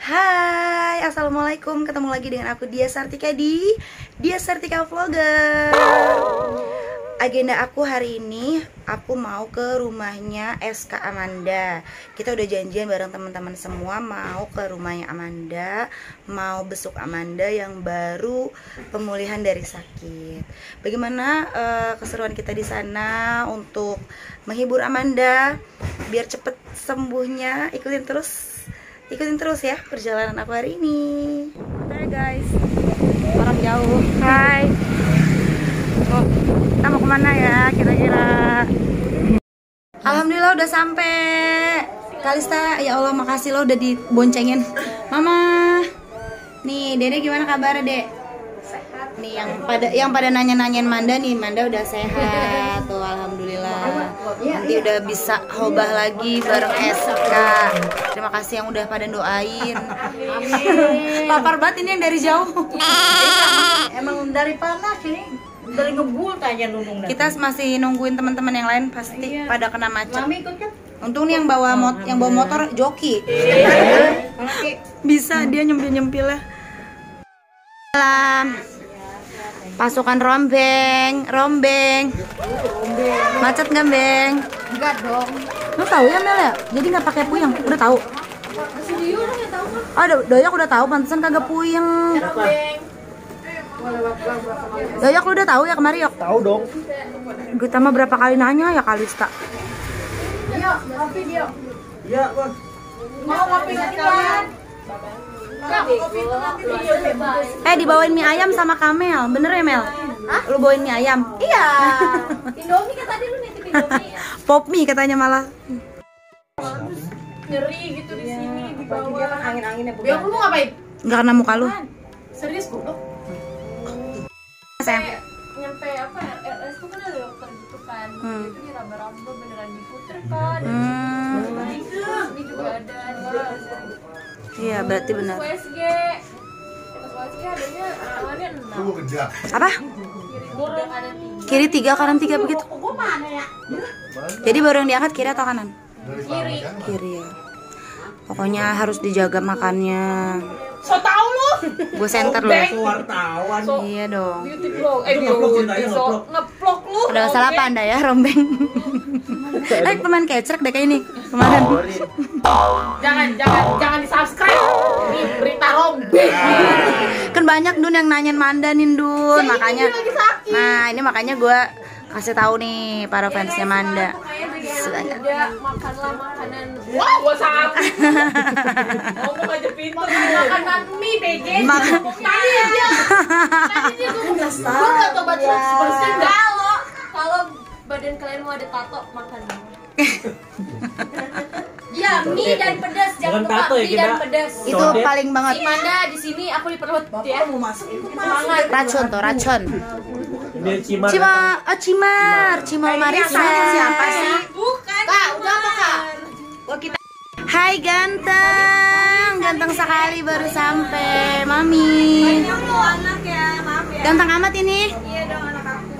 Hai, Assalamualaikum. Ketemu lagi dengan aku Dia Sartika di Dia Sartika Vlogger. Agenda aku hari ini Aku mau ke rumahnya SK Amanda. Kita udah janjian bareng teman-teman semua Mau ke rumahnya Amanda Mau besuk Amanda yang baru Pemulihan dari sakit. Bagaimana eh, keseruan kita di sana Untuk menghibur Amanda Biar cepet sembuhnya? Ikutin terus ikutin terus ya perjalanan aku hari ini. Hai guys. Orang jauh. Hai. Oh, kita mau ke mana ya kira-kira? Alhamdulillah udah sampai Kalista ya Allah makasih lo udah diboncengin. Mama. Nih Dede gimana kabar dek nih yang pada yang pada nanya-nanyain Manda nih Manda udah sehat tuh alhamdulillah. Nanti udah bisa hobah lagi bareng SK terima kasih yang udah pada doain. Lapar banget ini yang dari jauh. Emang dari panas ini dari ngebul tanya dah. kita masih nungguin teman-teman yang lain pasti pada kena macet. Mami ikut kan? untung nih yang bawa mot yang bawa motor joki. Bisa dia nyempil nyempilnya Salam pasukan rombeng rombeng. Macet nggak beng? Enggak dong. lu tahu ya Mel ya? Jadi nggak pakai puyeng. Udah tahu? Oh do- doyak udah tahu pantesan kagak puyeng. Doyak lu udah tahu ya kemarin yok? Tahu dong. kita mah berapa kali nanya ya Kalista Dio, kopi Dio. Iya, Bang. Mau kopi nggak eh dibawain mie ayam sama Kamel bener ya Mel lu bawain mie ayam Iya. Indomie kan tadi lu nitip Indomie ya. pop mie katanya malah Nyeri gitu di sini di bawah. Angin-anginnya bukan. Ya lu mau ngapain? nggak kena muka lu Serius goblok. sayang nyampe apa ya, RS tuh kan ada dokter gitu kan Hmm. itu diraba-raba beneran diputer kan Hmm. ini juga ada iya berarti benar. USG USG adanya tangannya enam. Apa? Kiri tiga kanan tiga begitu. Gua mana ya? jadi baru yang diangkat kiri atau kanan? Kiri. kiri. Ya pokoknya harus dijaga makannya. So tau lu. gue center loh Wartawan. iya dong. Beauty vlog. Eh beauty so ngeplok. ngeplok lu udah salah apa anda ya rombeng eh pemain kecrek deh kayak ini kemarin Jangan jangan jangan di subscribe. Ini berita rombeng. kan banyak dun yang nanyain mandanin dun makanya lagi sakit. nah ini makanya gue kasih tahu nih para fansnya Manda Makanya tidak makanlah makanan Wah, gua sakit. Ngomong aja pintar. Makanan mie BG. Makan- Tadi dia. Tadi dia gua Gua enggak tahu baca persen kalau kalau badan kalian mau ada tato makan Iya, mie dan pedas jangan lupa tato ya, mie kita. dan pedas. itu paling banget si Manda di sini aku di perut ya Semangat. racun tuh racun cimar. Cima, oh Cimar, Cimol Marisa. Siapa sih? Bukan. Kak, udah apa, Kak? Hai ganteng, ganteng sekali baru sampai, mami. Ganteng amat ini.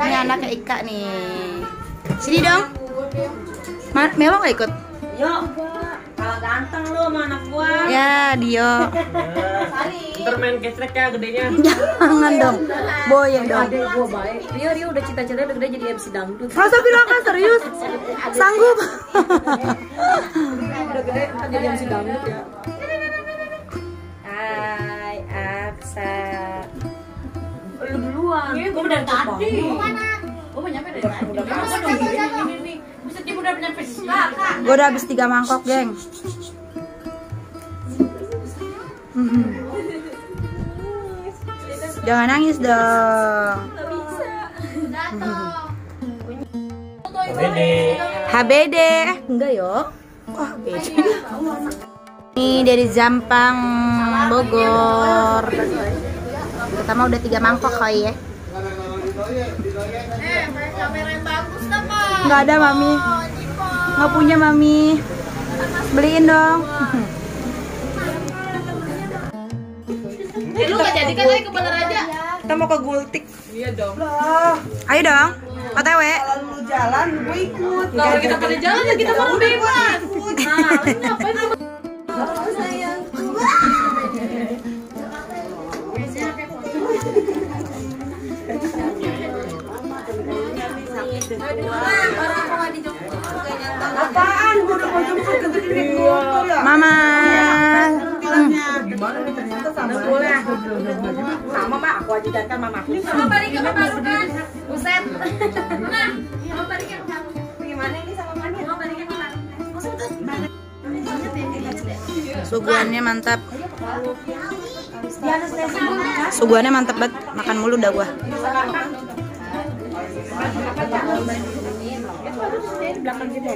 Ini anaknya Ika nih. Sini dong. Ma Melo nggak ikut? Yo. Kalau ganteng lu sama anak gua. Ya, Dio. Ntar main kecrek ya gedenya. Jangan dong. Boye dong. gua baik. Rio Rio udah cita-cita udah gede jadi MC dangdut. Masa bilang kan serius? Sanggup? Udah gede ntar jadi MC dangdut ya. Hai, Aksa. Lu duluan. Iya, gua dari tadi. Gue udah habis tiga mangkok, geng. Jangan nangis dong. Bede. HBD. Enggak yo. Ini dari Zampang, Bogor. Mah udah tiga mangkok kali ya. Nggak ada mami. Nggak punya mami. Beliin dong. Eh, lu gak jadi kan lagi ke Bandar aja. Kita mau ke Gultik. Iya dong. Ayo dong. OTW. Kalau kita pada jalan ya kita mau bebas. Nah, lu ngapain Apaan? Bodoh-bodoh ini motor? Mama. Hmm. Sama. Mak, aku aja Mama. Sama balik ke mau ke ini sama Mama? Balik ke Mama. Suguhannya mantap. Iya, iya, Suguhannya mantap banget. Makan mulu dah gua. Itu ada di belakang kita.